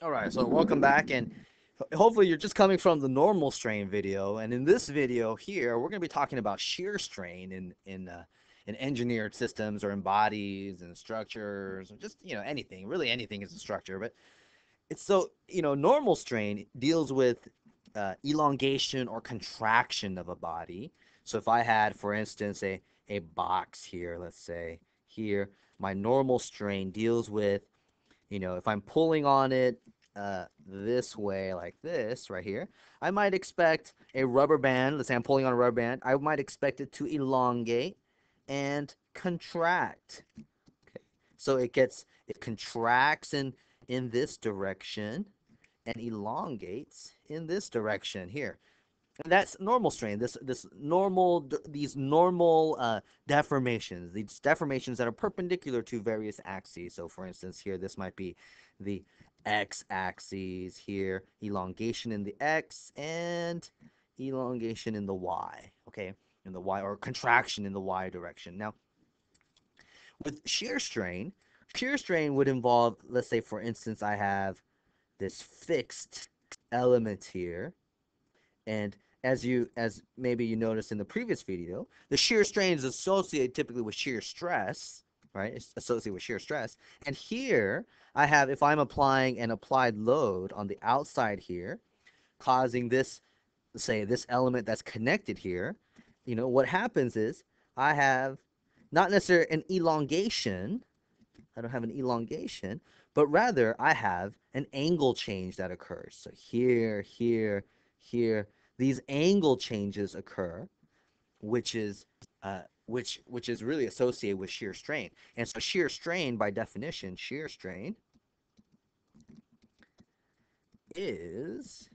All right, so welcome back, and hopefully you're just coming from the normal strain video. And in this video here, we're going to be talking about shear strain in in uh, in engineered systems or in bodies and structures, just you know anything. Really, anything is a structure, but it's so you know normal strain deals with uh, elongation or contraction of a body. So if I had, for instance, a a box here, let's say here, my normal strain deals with you know, if I'm pulling on it uh, this way, like this right here, I might expect a rubber band. Let's say I'm pulling on a rubber band. I might expect it to elongate and contract. Okay, so it gets it contracts in in this direction and elongates in this direction here. And that's normal strain. This this normal these normal uh, deformations. These deformations that are perpendicular to various axes. So for instance, here this might be the x-axis here, elongation in the x and elongation in the y. Okay, in the y or contraction in the y direction. Now, with shear strain, shear strain would involve, let's say for instance, I have this fixed element here and as you as maybe you noticed in the previous video, the shear strain is associated typically with shear stress, right? It's associated with shear stress. And here I have if I'm applying an applied load on the outside here, causing this say this element that's connected here, you know, what happens is I have not necessarily an elongation, I don't have an elongation, but rather I have an angle change that occurs. So here, here, here, these angle changes occur, which is uh, which which is really associated with shear strain. And so shear strain, by definition, shear strain is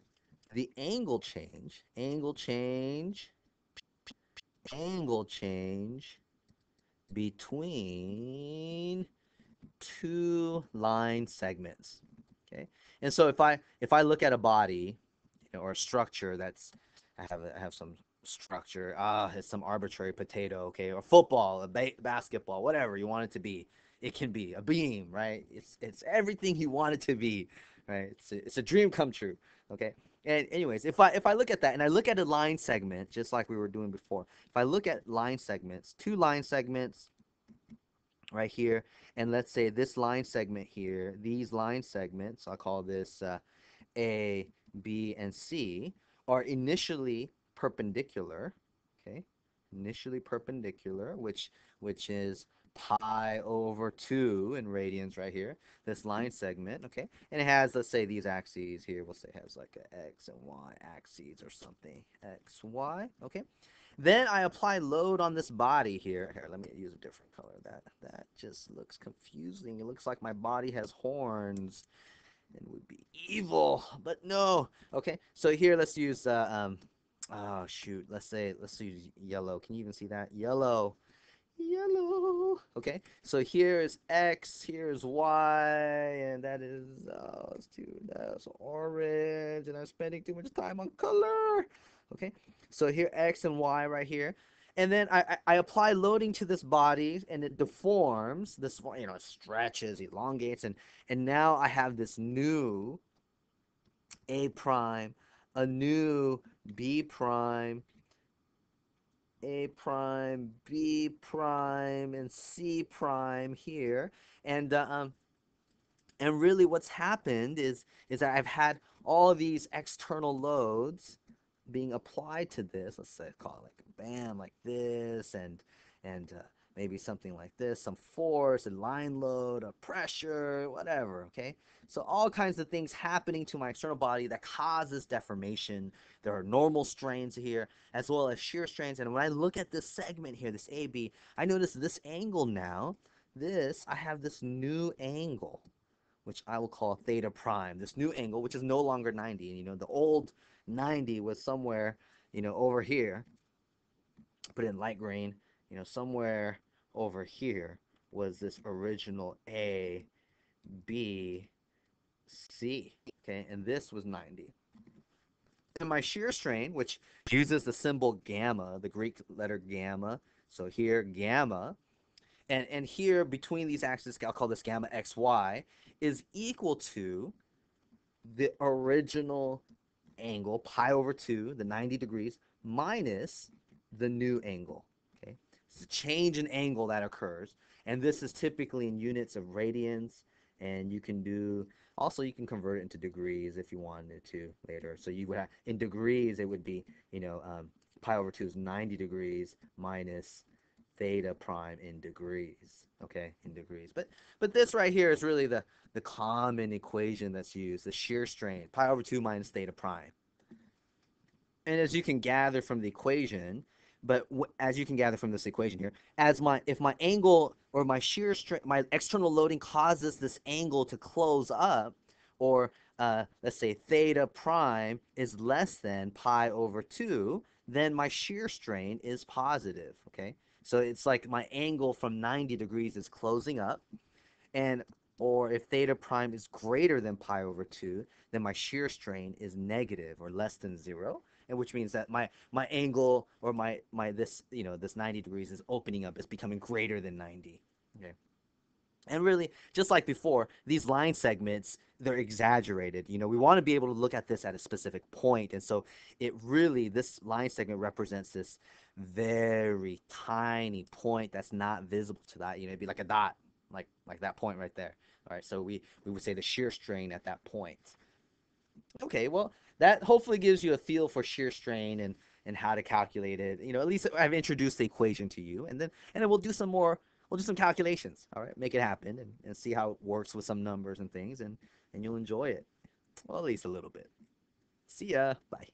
the angle change, angle change, angle change between two line segments. Okay, and so if I if I look at a body or structure that's I have I have some structure. Ah, it's some arbitrary potato, okay, or football, a ba- basketball, whatever you want it to be. It can be a beam, right? It's it's everything you want it to be, right? It's a, it's a dream come true, okay. And anyways, if I if I look at that and I look at a line segment, just like we were doing before, if I look at line segments, two line segments right here, and let's say this line segment here, these line segments, I'll call this uh, A, B, and C are initially perpendicular, okay? Initially perpendicular, which which is pi over 2 in radians right here, this line segment, okay? And it has, let's say, these axes here. We'll say it has like x and y axes or something. x, y, okay? Then I apply load on this body here. Here, let me use a different color. That that just looks confusing. It looks like my body has horns and would be evil, but no. Okay, so here let's use, uh, um, oh shoot, let's say, let's use yellow. Can you even see that? Yellow, yellow. Okay, so here is X, here is Y, and that is, oh, it's too, that's orange, and I'm spending too much time on color. Okay, so here X and Y right here and then I, I apply loading to this body and it deforms. This you know stretches elongates and and now I have this new a prime a new b prime a prime b prime and c prime here. And uh, um and really what's happened is is that I've had all these external loads being applied to this let's say call it like bam like this and and uh, maybe something like this some force and line load or pressure whatever okay? So all kinds of things happening to my external body that causes deformation. There are normal strains here as well as shear strains. And when I look at this segment here this AB I notice this angle now this I have this new angle which I will call theta prime this new angle which is no longer 90 And, you know the old 90 was somewhere you know over here put in light green, you know, somewhere over here was this original A, B, C, okay, and this was 90. And my shear strain, which uses the symbol gamma, the Greek letter gamma, so here gamma, and, and here between these axes, I'll call this gamma xy, is equal to the original angle, pi over 2, the 90 degrees, minus the new angle. Okay, it's a change in angle that occurs, and this is typically in units of radians, and you can do also you can convert it into degrees if you wanted to later. So you would have in degrees it would be you know um, pi over 2 is 90 degrees minus theta prime in degrees okay in degrees. But but this right here is really the the common equation that's used the shear strain pi over 2 minus theta prime. And as you can gather from the equation but as you can gather from this equation here as my if my angle or my shear strain my external loading causes this angle to close up or uh, let's say theta prime is less than pi over 2 then my shear strain is positive okay so it's like my angle from 90 degrees is closing up. And or if theta prime is greater than pi over 2, then my shear strain is negative or less than 0, and which means that my my angle or my my this, you know, this 90 degrees is opening up, is becoming greater than 90. And really, just like before, these line segments, they're exaggerated. You know, we want to be able to look at this at a specific point. And so it really, this line segment represents this very tiny point that's not visible to that. You know, it'd be like a dot, like like that point right there. All right, so we, we would say the shear strain at that point. Okay, well, that hopefully gives you a feel for shear strain and, and how to calculate it. You know, at least I've introduced the equation to you, and then and then we'll do some more we'll do some calculations. All right, make it happen and, and see how it works with some numbers and things, and and you'll enjoy it. Well, at least a little bit. See ya. Bye.